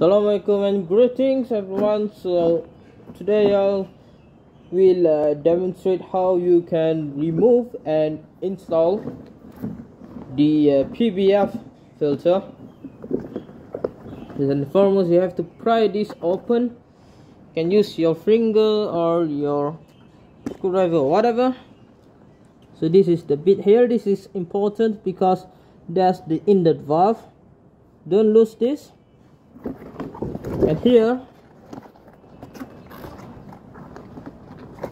Assalamualaikum and greetings everyone. So today I will uh, demonstrate how you can remove and install the uh, PBF filter. And foremost you have to pry this open. You can use your finger or your screwdriver or whatever. So this is the bit here. This is important because that's the inlet valve. Don't lose this and here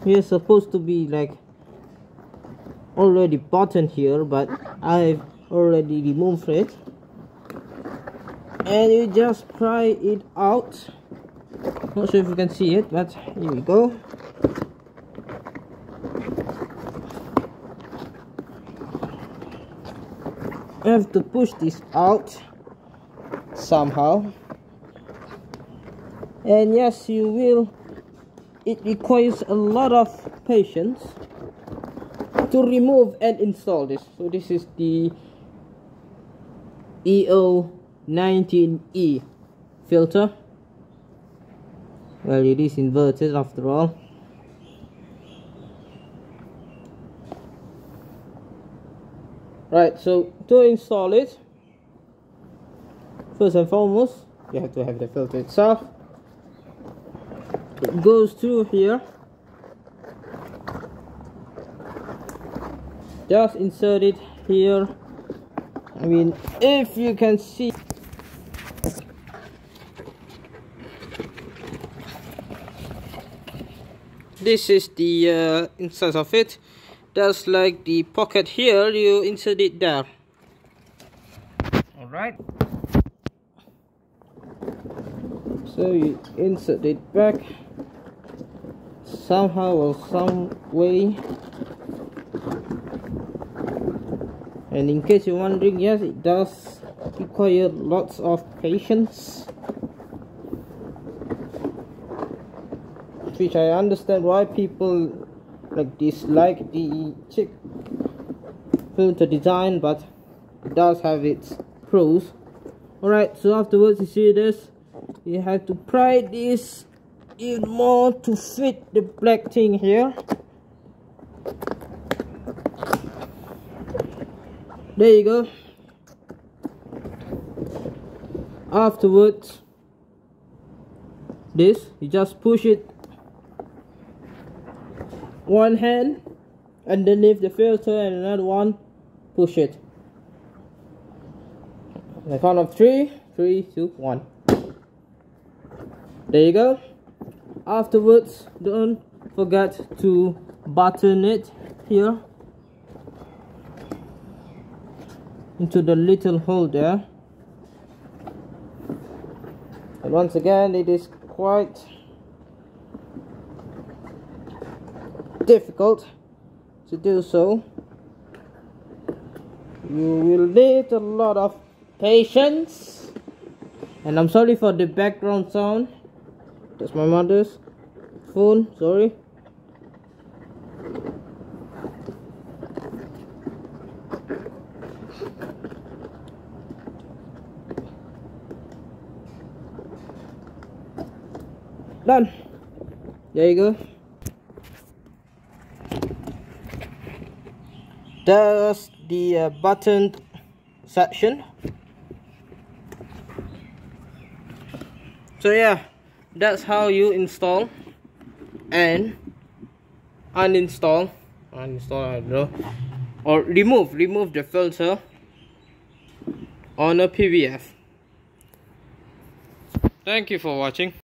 here's supposed to be like already button here but I've already removed it. And you just pry it out. Not sure if you can see it but here we go. I have to push this out somehow and yes you will it requires a lot of patience to remove and install this. So this is the EO19E filter. Well it is inverted after all. Right so to install it first and foremost you have to have the filter itself it goes through here. Just insert it here. I mean if you can see. This is the uh, inside of it. Just like the pocket here you insert it there. All right. So you insert it back somehow or some way. And in case you're wondering yes it does require lots of patience. Which I understand why people like dislike the cheek filter design but it does have its pros. Alright so afterwards you see this. You have to pry this in more to fit the black thing here. There you go. Afterwards this you just push it one hand underneath the filter and another one push it. The count of three three two one. There you go afterwards don't forget to button it here into the little hole there. And once again it is quite difficult to do so. You will need a lot of patience. And I'm sorry for the background sound that's my mother's phone, sorry. Done. There you go. That's the uh, buttoned section. So yeah that's how you install and uninstall. Uninstall I don't know. Or remove remove the filter on a PBF thank you for watching